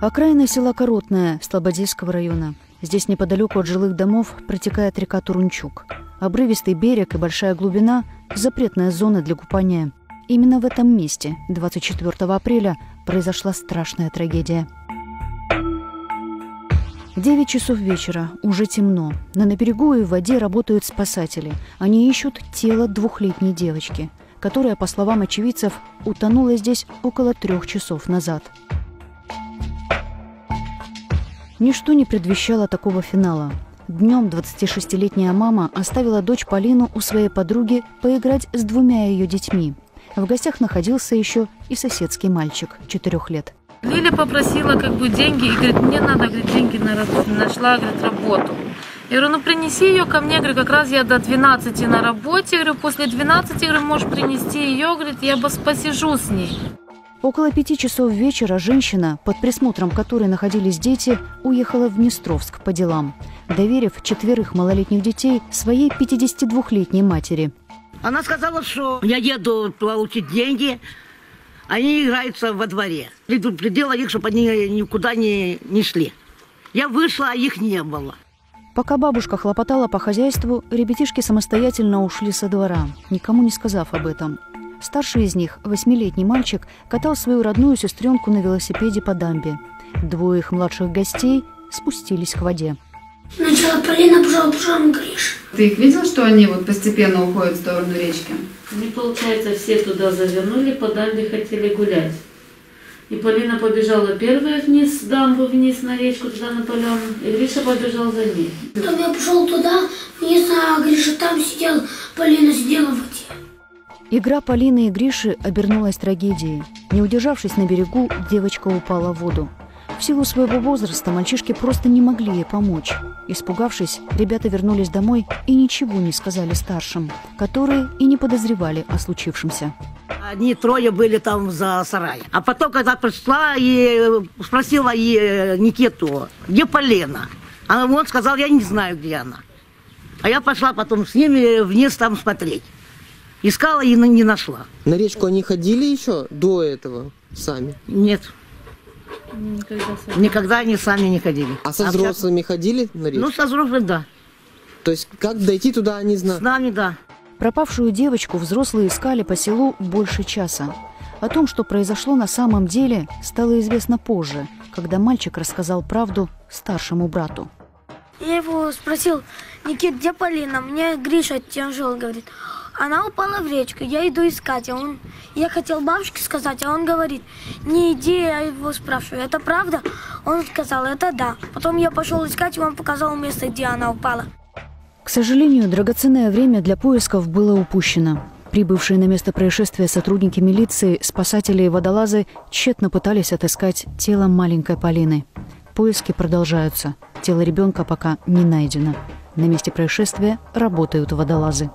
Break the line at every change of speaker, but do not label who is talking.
Окраина села Коротное Слободейского района. Здесь неподалеку от жилых домов протекает река Турунчук. Обрывистый берег и большая глубина – запретная зона для купания. Именно в этом месте 24 апреля произошла страшная трагедия. 9 часов вечера, уже темно. На на берегу и в воде работают спасатели. Они ищут тело двухлетней девочки, которая, по словам очевидцев, утонула здесь около трех часов назад. Ничто не предвещало такого финала. Днем 26-летняя мама оставила дочь Полину у своей подруги поиграть с двумя ее детьми. В гостях находился еще и соседский мальчик, четырех лет.
Лиля попросила как бы деньги и говорит, мне надо говорит, деньги на работу. Нашла говорит, работу. Я говорю, ну принеси ее ко мне, говорю, как раз я до 12 на работе, говорю, после 12, говорю, можешь принести ее, говорит, я посижу с ней.
Около пяти часов вечера женщина, под присмотром которой находились дети, уехала в Днестровск по делам, доверив четверых малолетних детей своей 52-летней матери.
Она сказала, что я еду получить деньги, они играются во дворе. Предупредила их, чтобы они никуда не, не шли. Я вышла, а их не было.
Пока бабушка хлопотала по хозяйству, ребятишки самостоятельно ушли со двора, никому не сказав об этом. Старший из них, восьмилетний мальчик, катал свою родную сестренку на велосипеде по дамбе. Двое их младших гостей спустились к воде.
Сначала Полина пошел, потом Гриш.
Ты их видел, что они вот постепенно уходят в сторону речки?
Они, получается, все туда завернули, по дамбе хотели гулять. И Полина побежала первая вниз, с дамбы вниз на речку, туда на поляну, и Гриша побежал за ней.
Потом я пошел туда, вниз, а Гриша там сидел, Полина сидела в воде.
Игра Полины и Гриши обернулась трагедией. Не удержавшись на берегу, девочка упала в воду. В силу своего возраста мальчишки просто не могли ей помочь. Испугавшись, ребята вернулись домой и ничего не сказали старшим, которые и не подозревали о случившемся.
Они трое были там за сарай. А потом, когда пришла и спросила и Никиту, где Полина? А он сказал, я не знаю, где она. А я пошла потом с ними вниз там смотреть. Искала и не нашла.
На речку они ходили еще до этого сами?
Нет,
Никогда сам.
никогда они сами не ходили.
А со
вся-
взрослыми ходили на речку?
Ну, со взрослыми, да.
То есть как дойти туда, они
С
знают?
нами, да.
Пропавшую девочку взрослые искали по селу больше часа. О том, что произошло на самом деле, стало известно позже, когда мальчик рассказал правду старшему брату.
Я его спросил, Никит, где Полина? Мне Гриша тяжел, говорит. Она упала в речку, я иду искать. А он, я хотел бабушке сказать, а он говорит, не иди, я его спрашиваю, это правда? Он сказал, это да. Потом я пошел искать, и он показал место, где она упала.
К сожалению, драгоценное время для поисков было упущено. Прибывшие на место происшествия сотрудники милиции, спасатели и водолазы тщетно пытались отыскать тело маленькой Полины. Поиски продолжаются. Тело ребенка пока не найдено. На месте происшествия работают водолазы.